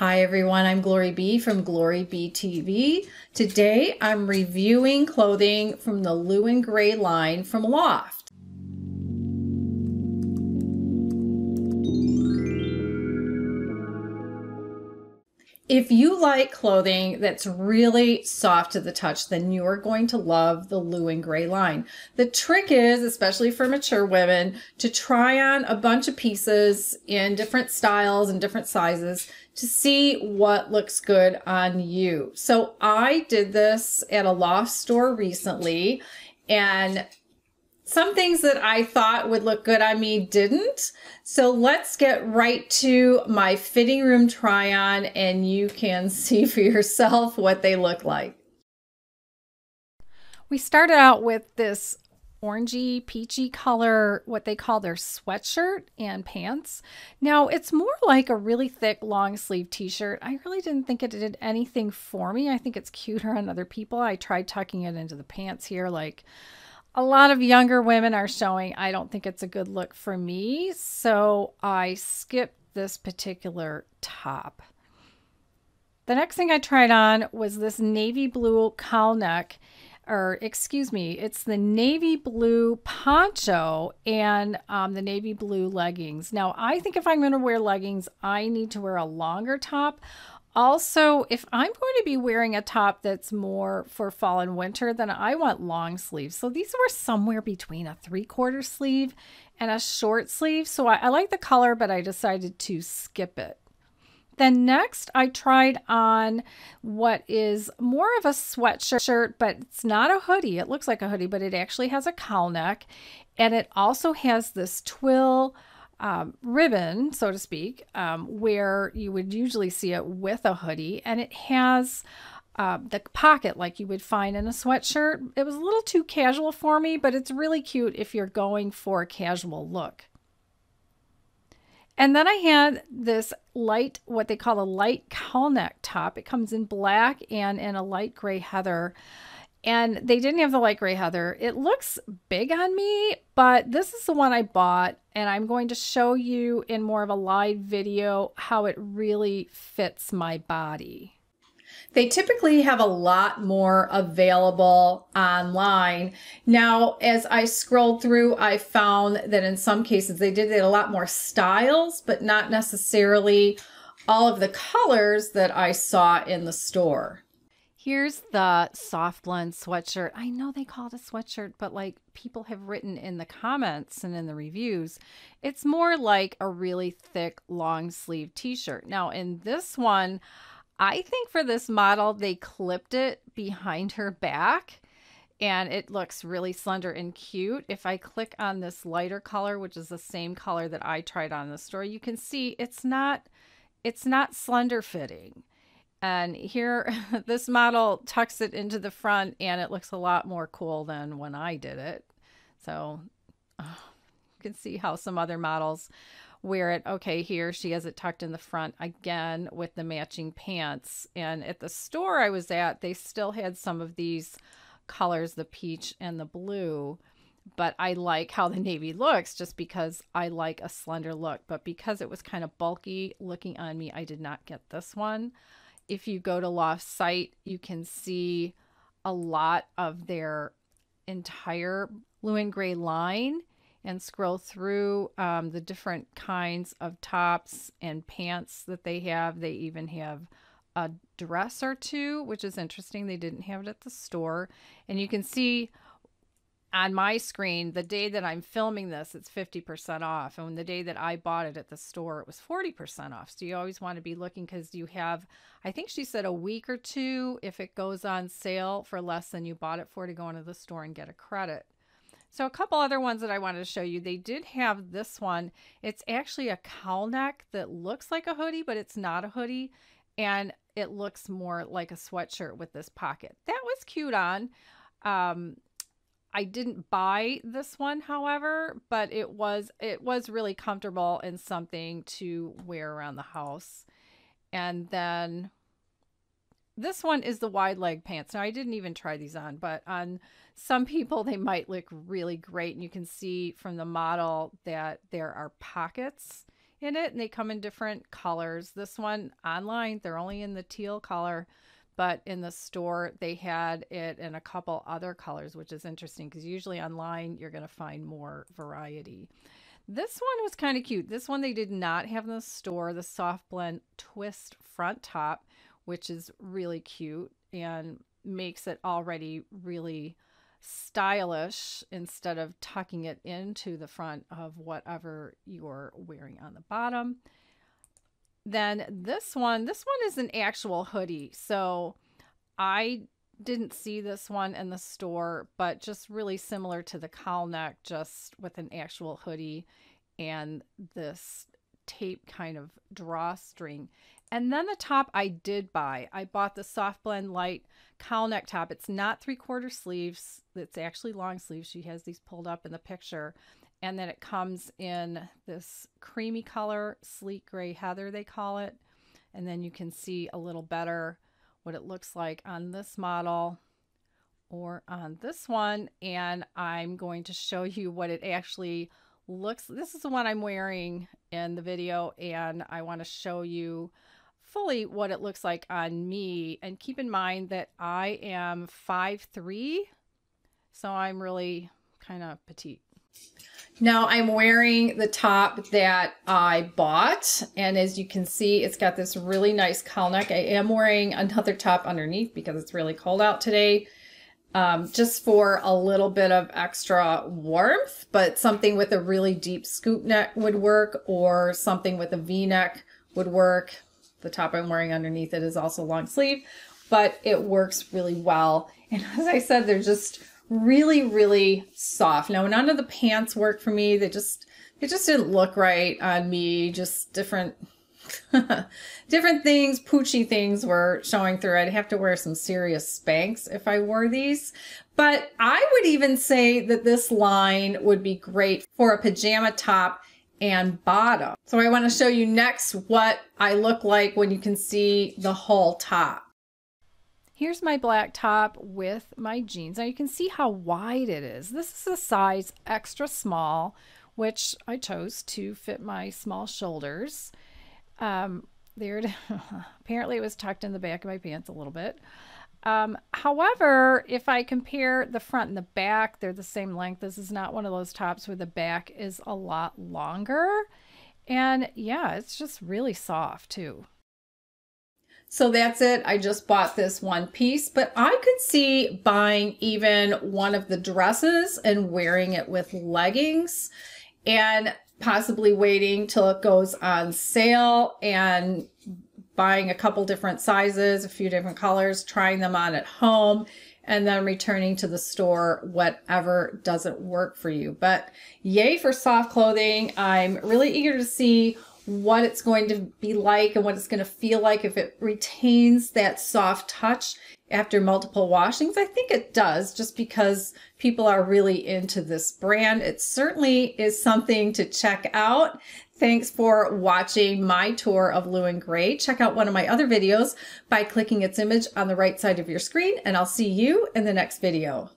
Hi everyone, I'm Glory B from Glory B TV. Today I'm reviewing clothing from the Lou and Grey line from Loft. If you like clothing that's really soft to the touch, then you are going to love the Lou and Grey line. The trick is, especially for mature women, to try on a bunch of pieces in different styles and different sizes to see what looks good on you. So I did this at a loft store recently and some things that I thought would look good on me didn't. So let's get right to my fitting room try on and you can see for yourself what they look like. We started out with this orangey peachy color what they call their sweatshirt and pants. Now it's more like a really thick long sleeve t-shirt. I really didn't think it did anything for me. I think it's cuter on other people. I tried tucking it into the pants here like a lot of younger women are showing. I don't think it's a good look for me, so I skipped this particular top. The next thing I tried on was this navy blue cowl neck, or excuse me, it's the navy blue poncho and um, the navy blue leggings. Now, I think if I'm going to wear leggings, I need to wear a longer top also, if I'm going to be wearing a top that's more for fall and winter, then I want long sleeves. So these were somewhere between a three quarter sleeve and a short sleeve. So I, I like the color, but I decided to skip it. Then next I tried on what is more of a sweatshirt, but it's not a hoodie. It looks like a hoodie, but it actually has a cowl neck. And it also has this twill um, ribbon, so to speak, um, where you would usually see it with a hoodie, and it has uh, the pocket like you would find in a sweatshirt. It was a little too casual for me, but it's really cute if you're going for a casual look. And then I had this light, what they call a light cowl neck top. It comes in black and in a light gray heather and they didn't have the light gray heather. It looks big on me, but this is the one I bought and I'm going to show you in more of a live video how it really fits my body. They typically have a lot more available online. Now, as I scrolled through, I found that in some cases they did a lot more styles, but not necessarily all of the colors that I saw in the store. Here's the soft blend sweatshirt. I know they call it a sweatshirt, but like people have written in the comments and in the reviews, it's more like a really thick long sleeve t-shirt. Now in this one, I think for this model, they clipped it behind her back and it looks really slender and cute. If I click on this lighter color, which is the same color that I tried on the store, you can see it's not, it's not slender fitting. And here, this model tucks it into the front and it looks a lot more cool than when I did it. So oh, you can see how some other models wear it. Okay, here she has it tucked in the front again with the matching pants. And at the store I was at, they still had some of these colors, the peach and the blue. But I like how the navy looks just because I like a slender look. But because it was kind of bulky looking on me, I did not get this one if you go to Loft site, you can see a lot of their entire Lou and Grey line and scroll through um, the different kinds of tops and pants that they have. They even have a dress or two, which is interesting. They didn't have it at the store. And you can see on my screen, the day that I'm filming this, it's 50% off. And the day that I bought it at the store, it was 40% off. So you always want to be looking because you have, I think she said a week or two if it goes on sale for less than you bought it for to go into the store and get a credit. So a couple other ones that I wanted to show you. They did have this one. It's actually a cowl neck that looks like a hoodie, but it's not a hoodie. And it looks more like a sweatshirt with this pocket. That was cute on. Um, I didn't buy this one, however, but it was it was really comfortable and something to wear around the house. And then this one is the wide leg pants. Now I didn't even try these on, but on some people they might look really great. And you can see from the model that there are pockets in it and they come in different colors. This one online, they're only in the teal color, but in the store they had it in a couple other colors, which is interesting because usually online you're going to find more variety. This one was kind of cute. This one they did not have in the store, the soft blend twist front top, which is really cute and makes it already really stylish instead of tucking it into the front of whatever you're wearing on the bottom. Then this one, this one is an actual hoodie. So I didn't see this one in the store, but just really similar to the cowl neck, just with an actual hoodie and this tape kind of drawstring. And then the top I did buy. I bought the Soft Blend Light cowl neck top. It's not three quarter sleeves. It's actually long sleeves. She has these pulled up in the picture. And then it comes in this creamy color, sleek gray heather, they call it. And then you can see a little better what it looks like on this model or on this one. And I'm going to show you what it actually looks. This is the one I'm wearing in the video. And I want to show you fully what it looks like on me. And keep in mind that I am five three, so I'm really kind of petite. Now I'm wearing the top that I bought. And as you can see, it's got this really nice cowl neck. I am wearing another top underneath because it's really cold out today. Um, just for a little bit of extra warmth, but something with a really deep scoop neck would work or something with a V-neck would work. The top I'm wearing underneath it is also long sleeve, but it works really well. And as I said, they're just really, really soft. Now, none of the pants work for me. They just, it just didn't look right on me. Just different, different things, poochy things were showing through. I'd have to wear some serious Spanx if I wore these. But I would even say that this line would be great for a pajama top and bottom. So I want to show you next what I look like when you can see the whole top. Here's my black top with my jeans. Now you can see how wide it is. This is a size extra small, which I chose to fit my small shoulders. Um, there, apparently it was tucked in the back of my pants a little bit. Um, however, if I compare the front and the back, they're the same length. This is not one of those tops where the back is a lot longer. And yeah, it's just really soft too. So that's it. I just bought this one piece, but I could see buying even one of the dresses and wearing it with leggings and possibly waiting till it goes on sale and buying a couple different sizes, a few different colors, trying them on at home, and then returning to the store, whatever doesn't work for you. But yay for soft clothing. I'm really eager to see what it's going to be like and what it's going to feel like if it retains that soft touch after multiple washings. I think it does just because people are really into this brand. It certainly is something to check out. Thanks for watching my tour of Lou and Grey. Check out one of my other videos by clicking its image on the right side of your screen and I'll see you in the next video.